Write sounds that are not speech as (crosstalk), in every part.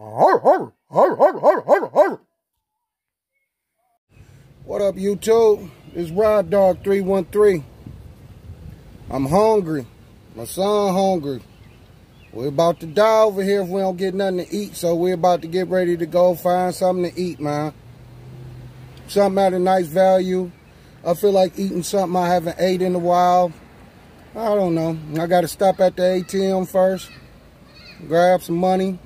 What up, YouTube? It's Rob Dogg 313. I'm hungry. My son hungry. We're about to die over here if we don't get nothing to eat, so we're about to get ready to go find something to eat, man. Something at a nice value. I feel like eating something I haven't ate in a while. I don't know. I got to stop at the ATM first, grab some money,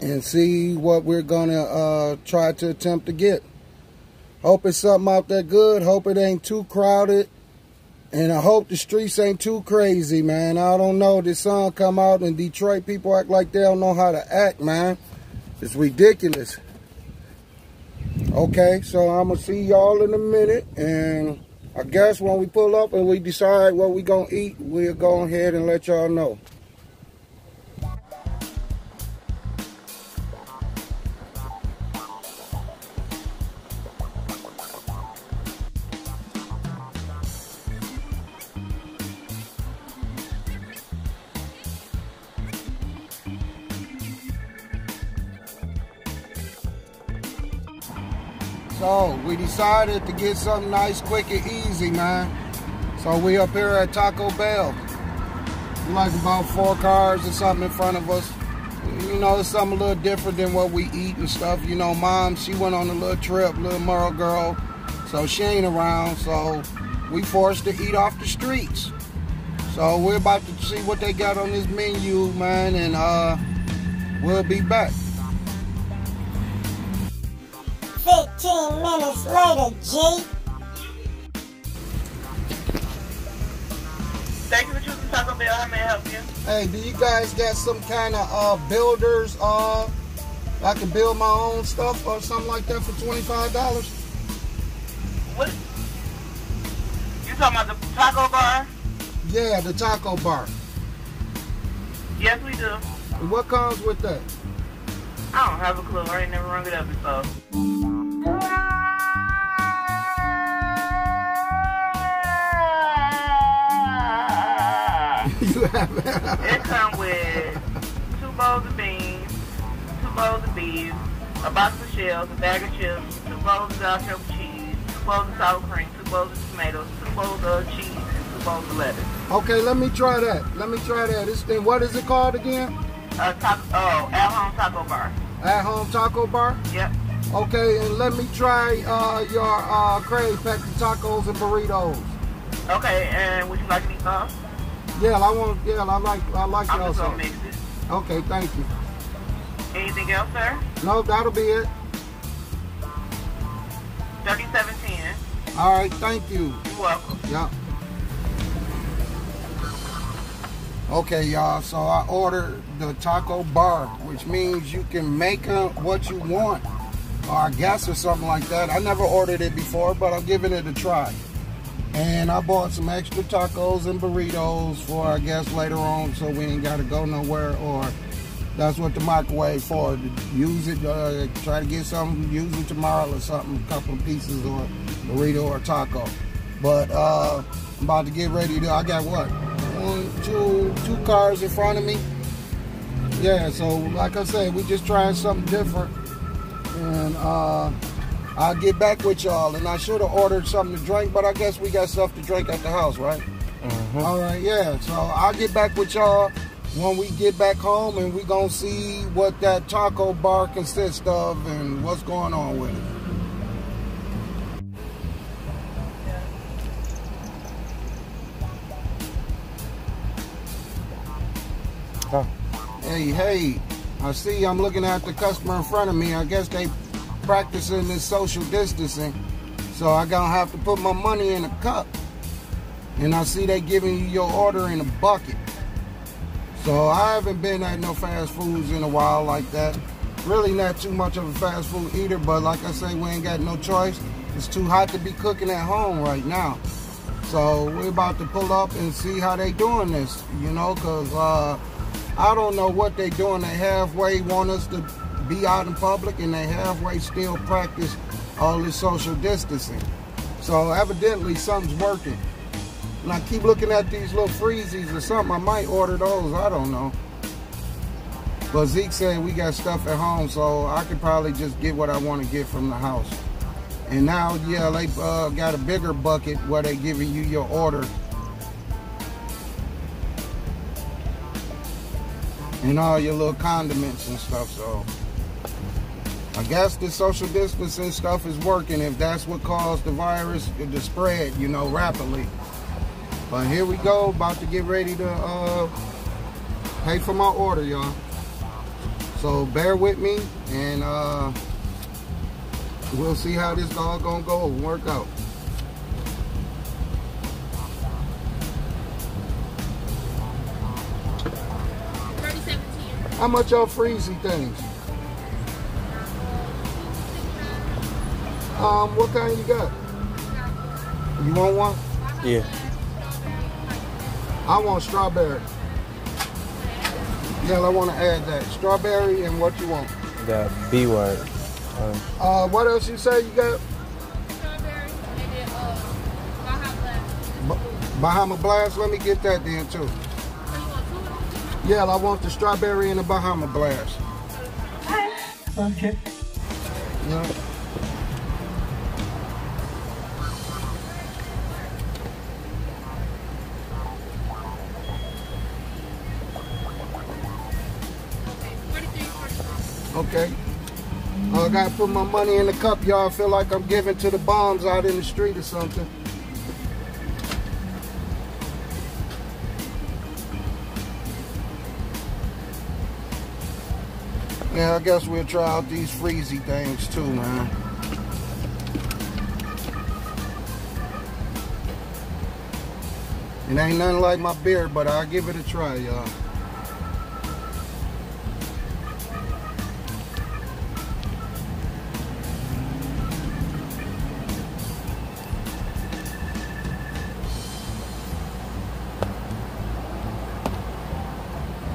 and see what we're going to uh, try to attempt to get. Hope it's something out there good. Hope it ain't too crowded. And I hope the streets ain't too crazy, man. I don't know. This sun come out in Detroit. People act like they don't know how to act, man. It's ridiculous. Okay, so I'm going to see y'all in a minute. And I guess when we pull up and we decide what we going to eat, we'll go ahead and let y'all know. Decided to get something nice, quick, and easy, man. So we up here at Taco Bell. Like about four cars or something in front of us. You know, it's something a little different than what we eat and stuff. You know, mom, she went on a little trip, little Merle girl. So she ain't around, so we forced to eat off the streets. So we're about to see what they got on this menu, man, and uh, we'll be back. 15 minutes later, G. Thank you for choosing Taco Bell. How may I help you? Hey, do you guys got some kind of uh, builders? Uh, I can build my own stuff or something like that for twenty-five dollars. What? You talking about the taco bar? Yeah, the taco bar. Yes, we do. What comes with that? I don't have a clue. I ain't never rung it up before. It come with two bowls of beans, two bowls of beef, a box of shells, a bag of chips, two bowls of Belgian cheese, two bowls of sour cream, two bowls of tomatoes, two bowls of cheese, and two bowls of lettuce. Okay, let me try that. Let me try that. This thing, what is it called again? A taco, oh, at home taco bar. At home taco bar. Yep. Okay, and let me try uh, your uh, Craig Pack tacos and burritos. Okay, and would you like any sauce? Yeah, I want. Yeah, I like. I like I'm y'all just gonna mix it. Okay, thank you. Anything else, sir? No, that'll be it. Thirty-seven ten. All right, thank you. You're welcome. Yeah. Okay, y'all. So I ordered the taco bar, which means you can make them what you want, or I guess or something like that. I never ordered it before, but I'm giving it a try. And I bought some extra tacos and burritos for I guess later on, so we ain't got to go nowhere. Or that's what the microwave for. Use it, uh, try to get something, use it tomorrow or something, a couple of pieces or burrito or taco. But uh, I'm about to get ready to. I got what? One, two, two cars in front of me. Yeah, so like I said, we just trying something different. And uh, I'll get back with y'all. And I should have ordered something to drink, but I guess we got stuff to drink at the house, right? Mm-hmm. All right, yeah. So I'll get back with y'all when we get back home and we gonna see what that taco bar consists of and what's going on with it. Hey, hey, I see I'm looking at the customer in front of me. I guess they practicing this social distancing. So I gonna have to put my money in a cup. And I see they giving you your order in a bucket. So I haven't been at no fast foods in a while like that. Really not too much of a fast food eater, but like I say, we ain't got no choice. It's too hot to be cooking at home right now. So we're about to pull up and see how they doing this, you know, because uh, I don't know what they doing. They halfway want us to be out in public and they halfway still practice all this social distancing. So evidently something's working. And I keep looking at these little freezies or something. I might order those. I don't know. But Zeke said we got stuff at home, so I could probably just get what I want to get from the house. And now, yeah, they uh, got a bigger bucket where they giving you your order. And all your little condiments and stuff, so. I guess the social distancing stuff is working if that's what caused the virus to spread, you know, rapidly. But here we go, about to get ready to uh, pay for my order, y'all. So bear with me and uh, we'll see how this all gonna go and work out. How much y'all freezy things? Um, what kind you got? You want one? Yeah. I want strawberry. Yeah, I want to add that. Strawberry and what you want. Got B word. Um, Uh, what else you say you got? Strawberry and then uh, Baja Blast. Bahama Blast. Let me get that then too. So you want two? Yeah, I want the strawberry and the Bahama Blast. Okay. Yeah. I gotta put my money in the cup, y'all. Feel like I'm giving to the bombs out in the street or something. Yeah, I guess we'll try out these freezy things too, man. It ain't nothing like my beer, but I'll give it a try, y'all.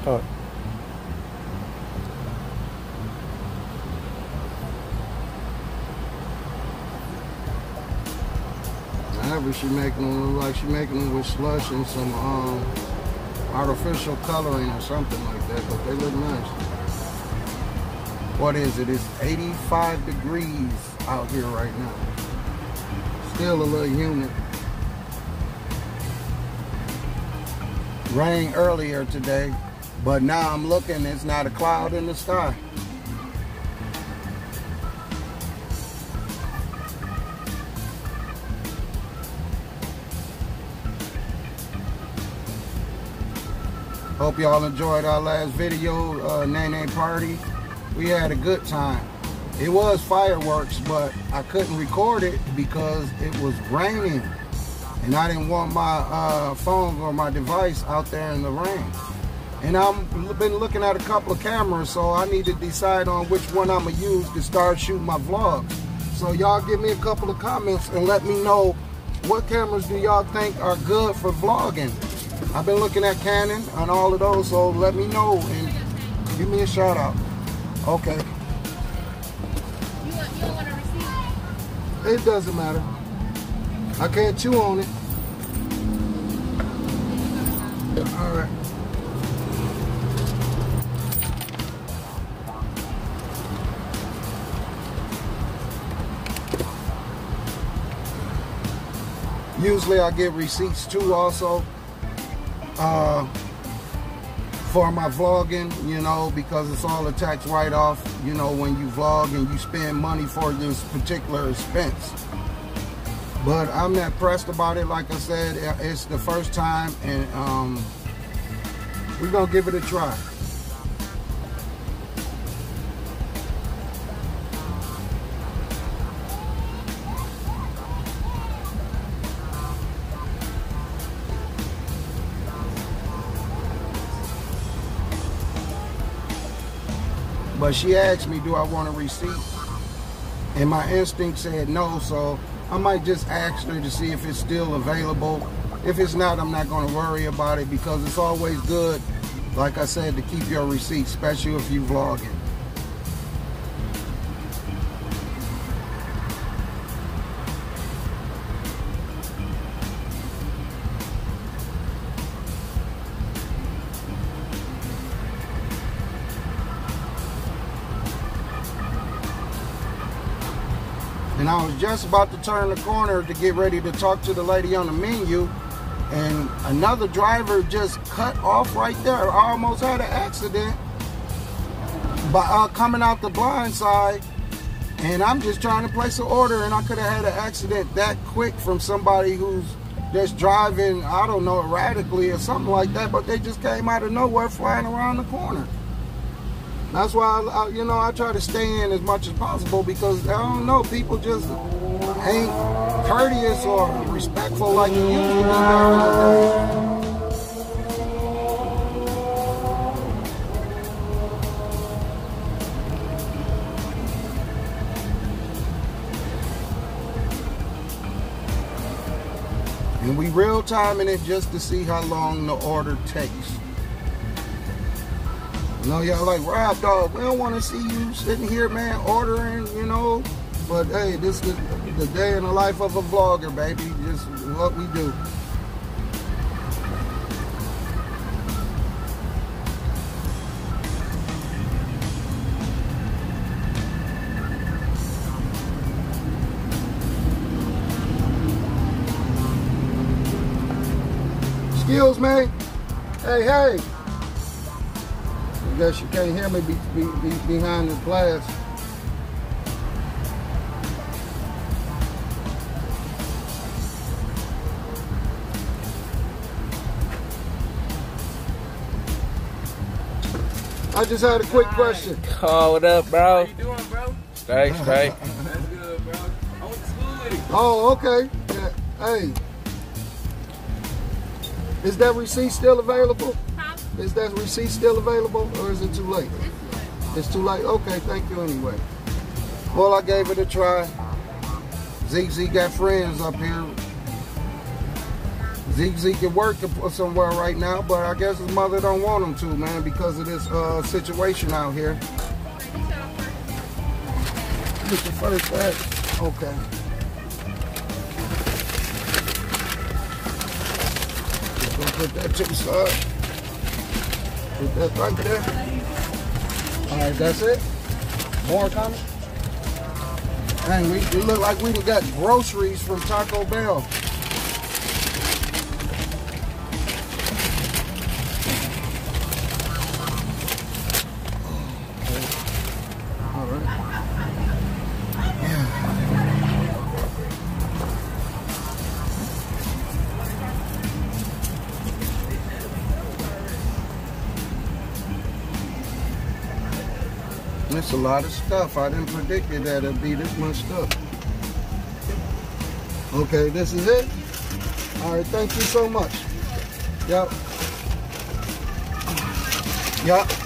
Oh, However, she making them look like she making them with slush and some um, artificial coloring or something like that, but they look nice. What is it? It's 85 degrees out here right now. Still a little humid. Rain earlier today, but now I'm looking, it's not a cloud in the sky. Hope y'all enjoyed our last video, uh, Nene Party. We had a good time. It was fireworks, but I couldn't record it because it was raining. And I didn't want my uh, phone or my device out there in the rain. And I've been looking at a couple of cameras, so I need to decide on which one I'm gonna use to start shooting my vlogs. So y'all give me a couple of comments and let me know what cameras do y'all think are good for vlogging. I've been looking at Canon and all of those, so let me know and give me a shout out. Okay, it doesn't matter. I can't chew on it. All right. Usually I get receipts too also uh, for my vlogging, you know, because it's all a tax write-off, you know, when you vlog and you spend money for this particular expense. But I'm not pressed about it. Like I said, it's the first time and um, we're going to give it a try. But she asked me, do I want a receipt? And my instinct said no, so I might just ask her to see if it's still available. If it's not, I'm not going to worry about it because it's always good, like I said, to keep your receipt, especially if you vlogging. And I was just about to turn the corner to get ready to talk to the lady on the menu. And another driver just cut off right there. I almost had an accident by uh, coming out the blind side. And I'm just trying to place an order, and I could have had an accident that quick from somebody who's just driving, I don't know, erratically or something like that. But they just came out of nowhere flying around the corner. That's why, I, I, you know, I try to stay in as much as possible because I don't know, people just ain't courteous or respectful like you used to be. And we real timing it just to see how long the order takes. You know, y'all like, Rob, dog, we don't want to see you sitting here, man, ordering, you know. But hey, this is the day in the life of a vlogger, baby. Just what we do. Excuse me. Hey, hey. I guess you can't hear me be, be, be behind this glass. I just had a quick question. Oh, what up, bro? How you doing, bro? Straight, straight. That's good, bro. I went to school with him. Oh, okay. Yeah. Hey. Is that receipt still available? Is that receipt still available or is it too late? It's too late? Okay, thank you anyway. Well, I gave it a try. ZZ got friends up here. ZZ can work somewhere right now, but I guess his mother don't want him to, man, because of this uh, situation out here. Get the first bag. Okay. Just gonna put that to the side. That right there. All right, that's it. More coming. We, we look like we got groceries from Taco Bell. Lot of stuff. I didn't predict it that it'd be this much stuff. Okay, this is it. All right, thank you so much. Yep. Yep.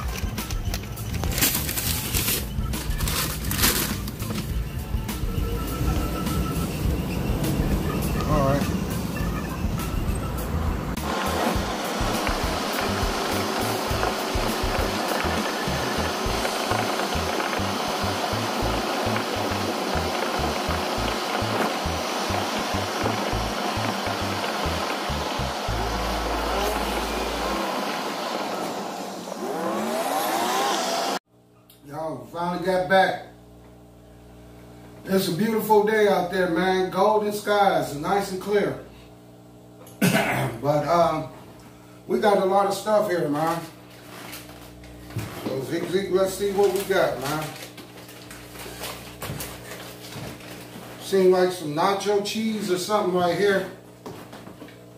Back. It's a beautiful day out there, man. Golden skies, nice and clear. (coughs) but um, we got a lot of stuff here, man. So Zeke, Zeke, let's see what we got, man. Seem like some nacho cheese or something right here.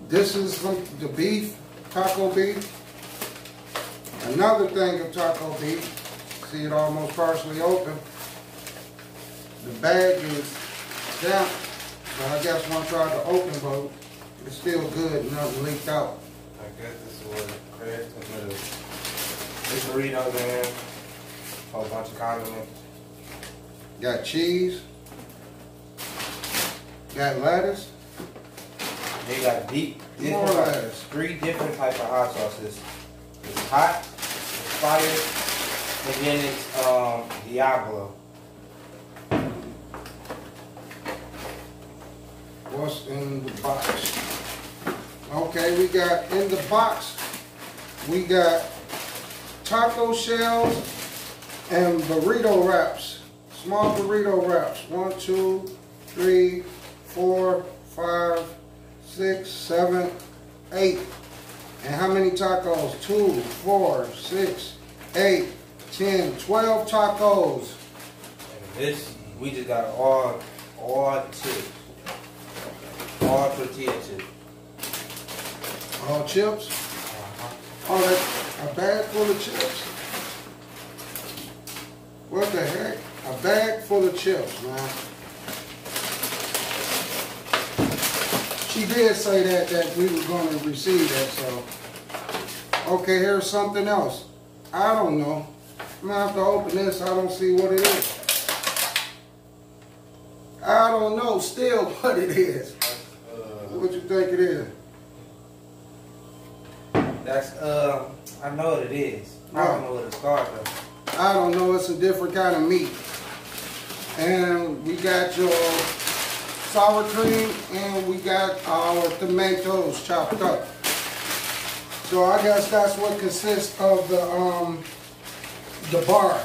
This is from the beef, taco beef. Another thing of taco beef. See it almost partially open. The bag is damp, but I guess one tried to open, but it's still good, nothing leaked out. I guess this is what Craig took me. There's Doritos in here. A whole bunch of condiments. Got cheese. Got lettuce. They got deep, More different, lettuce. three different types of hot sauces. It's hot, it's fire, and then it's um Diablo. What's in the box? Okay, we got in the box, we got taco shells and burrito wraps. Small burrito wraps. One, two, three, four, five, six, seven, eight. And how many tacos? Two, four, six, eight, ten, twelve tacos. And this, we just got all, all chips. All tortilla chips. All chips. Oh, that's a bag full of chips. What the heck? A bag full of chips, man. She did say that that we were going to receive that, so. Okay, here's something else. I don't know. I'm gonna have to open this. I don't see what it is. I don't know still (laughs) what it is. Uh, What you think it is? that's, uh, I know what it is. I don't know what it's called though. I don't know, it's a different kind of meat. And we got your sour cream and we got our tomatoes chopped up. So I guess that's what consists of the um the bar.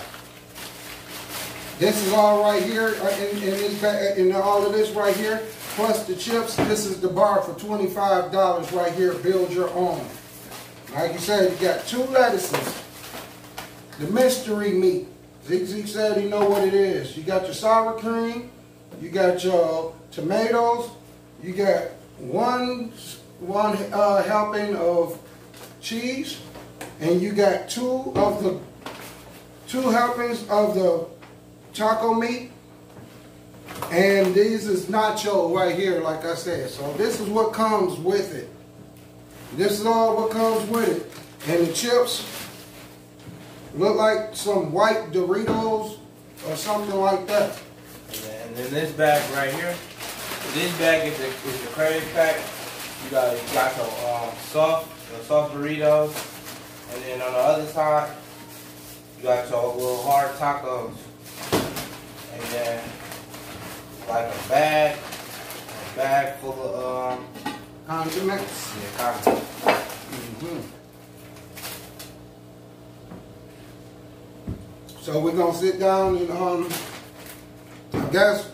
This is all right here uh, in, in this in all of this right here, plus the chips. This is the bar for $25 right here. Build your own. Like you said, you got two lettuces. The mystery meat. Zeke Zeke said he know what it is. You got your sour cream, you got your tomatoes, you got one one uh, helping of cheese, and you got two of the two helpings of the taco meat. And these is nacho right here, like I said. So this is what comes with it. This is all what comes with it. And the chips look like some white Doritos or something like that. And then this bag right here, this bag is the, is the curry pack. You got you got your um, soft your soft burritos, and then on the other side, you got your little hard tacos, and then like a bag, a bag full of um Condiments. yeah, condiments. Mhm. So we're gonna sit down and um, I guess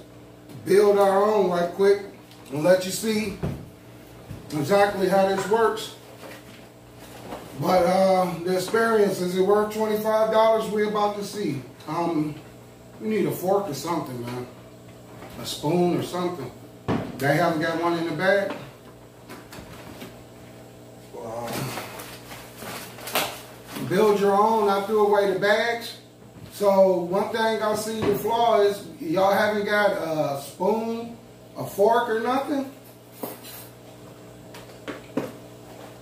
build our own right quick and let you see exactly how this works. But uh, the experience is it worth twenty five dollars? We're about to see. Um, we need a fork or something, man. A spoon or something. They haven't got one in the bag. Um, build your own. I threw away the bags. So one thing I see the flaw is y'all haven't got a spoon, a fork, or nothing.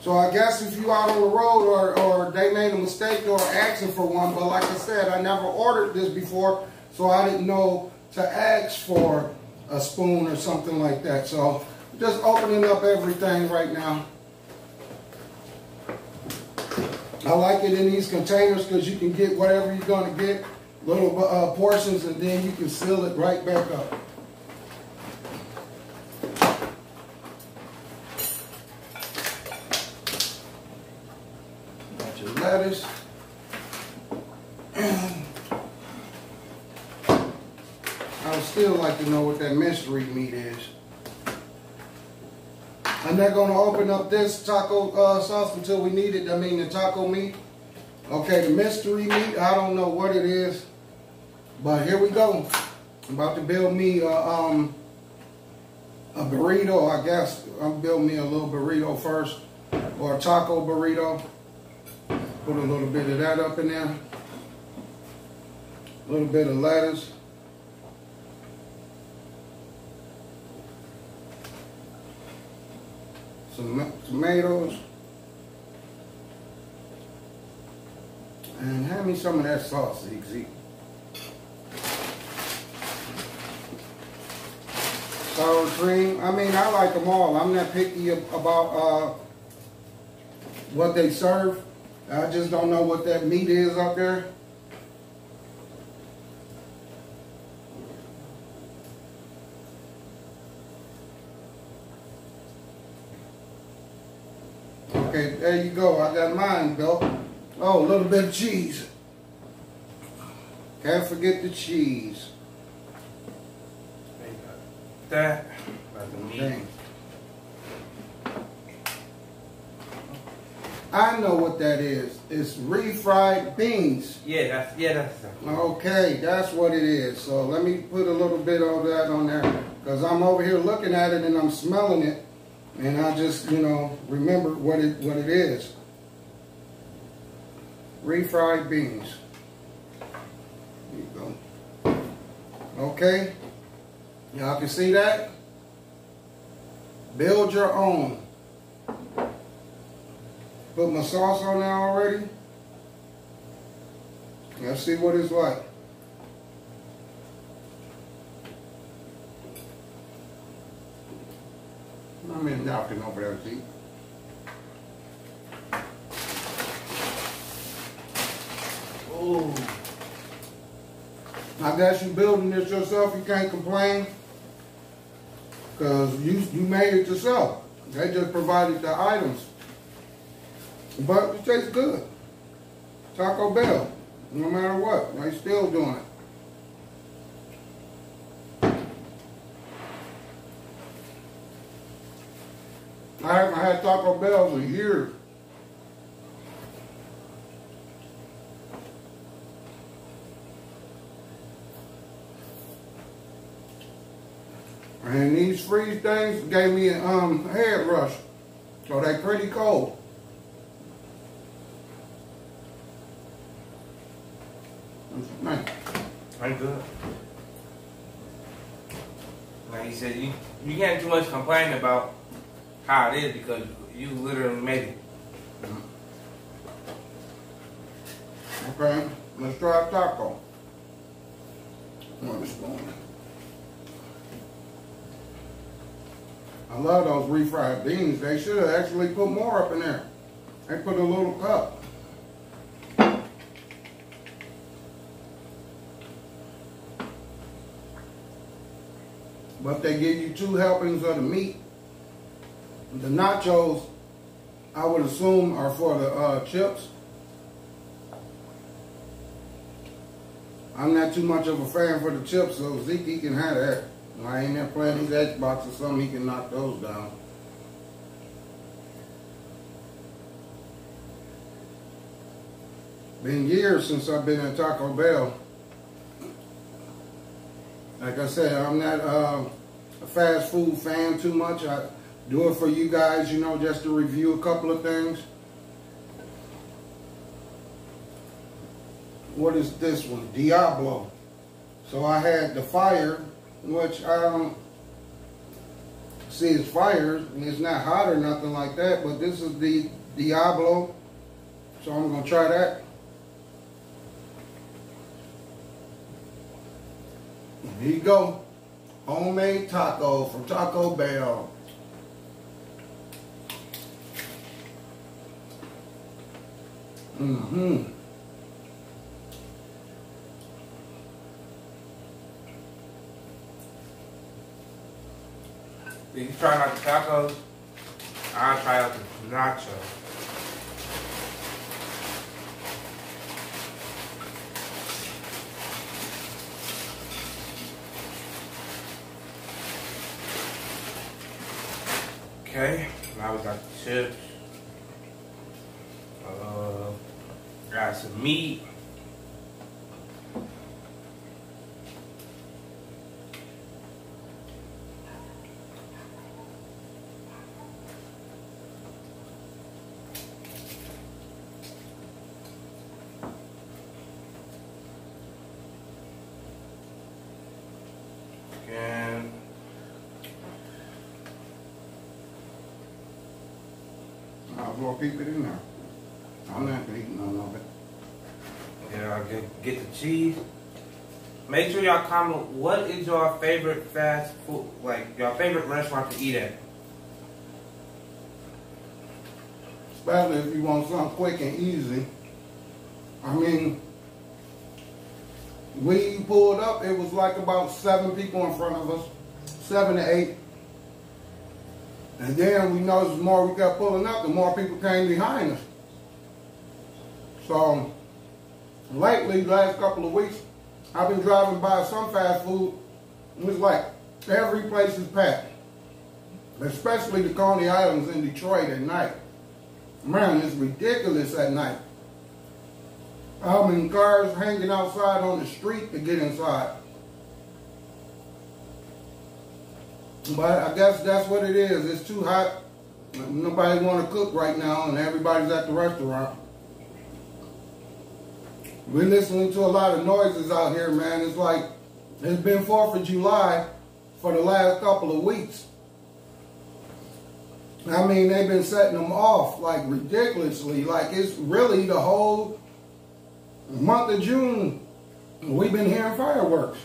So I guess if you out on the road or, or they made a mistake or asking for one, but like I said, I never ordered this before, so I didn't know to ask for a spoon or something like that. So just opening up everything right now. I like it in these containers because you can get whatever you're going to get, little uh, portions, and then you can seal it right back up. I would still like to know what that mystery meat is. I'm not gonna open up this taco uh, sauce until we need it. I mean the taco meat. Okay, the mystery meat. I don't know what it is, but here we go. I'm about to build me a, um, a burrito. I guess I'm building me a little burrito first, or a taco burrito. Put a little bit of that up in there. A little bit of lettuce. some tomatoes. And hand me some of that sauce, Zeke Zeke. Sour cream. I mean, I like them all. I'm not picky about uh, what they serve. I just don't know what that meat is up there. Okay, there you go. I got mine, Bill. Oh, a little bit of cheese. Can't forget the cheese. that. Got the meat. I know what that is. It's refried beans. Yeah, that's yeah, that's Okay, that's what it is. So let me put a little bit of that on there because I'm over here looking at it and I'm smelling it, and I just you know remember what it what it is. Refried beans. There you go. Okay, y'all can see that. Build your own. Put my sauce on there already. Let's see what it's like. I'm in napkin over? Ooh. I guess you building this yourself, you can't complain. Cause you you made it yourself. They just provided the items. But it tastes good. Taco Bell. No matter what, they still doing it. I haven't had Taco Bell in years. And these freeze things gave me a um, head rush. So they pretty cold. That's nice. I'm good. Like he said, you you can't too much complain about how it is because you literally made it. Okay, let's try a taco. One spoon. I love those refried beans. They should have actually put more up in there. They put a little cup. But they give you two helpings of the meat. The nachos, I would assume, are for the uh, chips. I'm not too much of a fan for the chips, so Zeke he can have that. I ain't there playing these Xbox or something, he can knock those down. Been years since I've been at Taco Bell. Like I said, I'm not uh, a fast food fan too much. I do it for you guys, you know, just to review a couple of things. What is this one? Diablo. So I had the fire, which I don't see as fire, it's not hot or nothing like that, but this is the Diablo. So I'm gonna try that. Here you go. Homemade taco from Taco Bell. Mm-hmm. If you try out the tacos, I'll try out the nachos. Okay, now we got the chips. Uh, got some meat. And Well keep in there. I'm not gonna eat none of it. Yeah, I'll get, get the cheese. Make sure y'all comment what is your favorite fast food, like your favorite restaurant to eat at. Especially if you want something quick and easy. I mean, when you pulled up, it was like about seven people in front of us, seven to eight. And then we noticed the more we kept pulling up, the more people came behind us. So, lately, the last couple of weeks, I've been driving by some fast food. It was like Every place is packed. Especially the Coney Islands in Detroit at night. Man, it's ridiculous at night. How many cars hanging outside on the street to get inside? But I guess that's what it is. It's too hot. Nobody want to cook right now, and everybody's at the restaurant. We're listening to a lot of noises out here, man. It's like it's been 4th of July for the last couple of weeks. I mean, they've been setting them off like ridiculously. Like it's really the whole month of June. We've been hearing fireworks.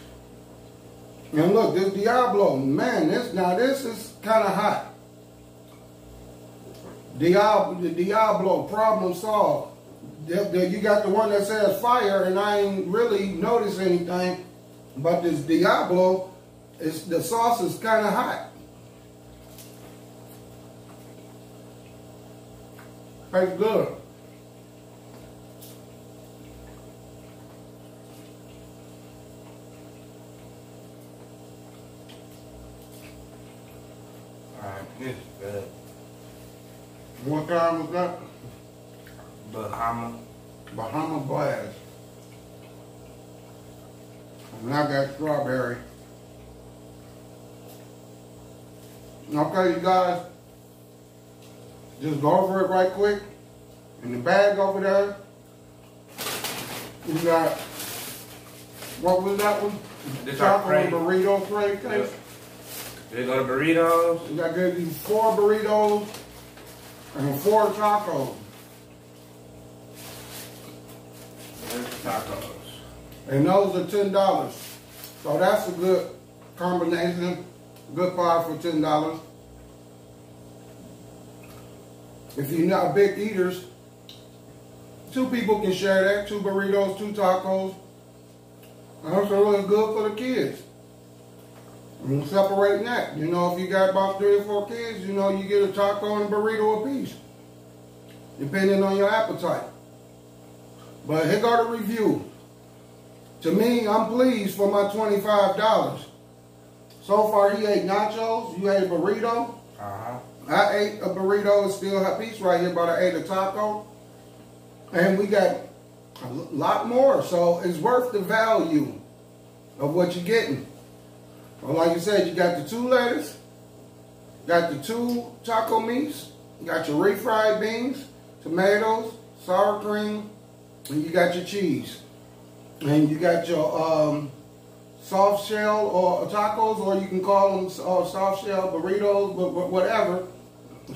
And look, this Diablo, man, this now this is kind of hot. Diablo, the Diablo problem solved. You got the one that says fire, and I ain't really noticed anything. But this Diablo, is the sauce is kind of hot. Tastes good. Alright, this is good. What kind was that? Bahama. Bahama Blast. And I got strawberry. Okay, you guys. Just go over it right quick. In the bag over there, you got, what was that one? This our Chocolate crate. burrito tray case. They go to burritos. You got gave you four burritos and four tacos. There's the tacos. And those are ten dollars. So that's a good combination, good buy for ten dollars. If you're not big eaters, two people can share that, two burritos, two tacos. And That's really good for the kids. Separating that. You know, if you got about three or four kids, you know, you get a taco and a burrito apiece. Depending on your appetite. But here got a review. To me, I'm pleased for my $25. So far, he ate nachos, you ate a burrito. Uh-huh. I ate a burrito, and still a piece right here, but I ate a taco. And we got a lot more, so it's worth the value of what you're getting. Well, like you said, you got the two lettuce, got the two taco meats, you got your refried beans, tomatoes, sour cream, and you got your cheese. And you got your um, soft shell or tacos, or you can call them uh, soft shell burritos, but, but whatever,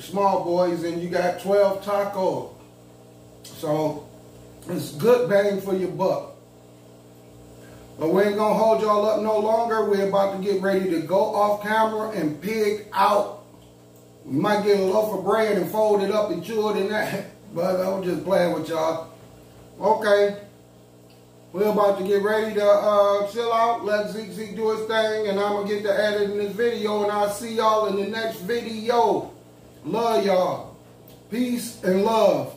small boys, and you got 12 tacos. So it's good bang for your buck. But we ain't gonna hold y'all up no longer. We're about to get ready to go off camera and pig out. We might get a loaf of bread and fold it up and chew it in that, (laughs) but I'm just playing with y'all. Okay. We're about to get ready to uh, chill out, let Zeke Zeke do his thing, and I'm going to get to editing this video, and I'll see y'all in the next video. Love y'all. Peace and love.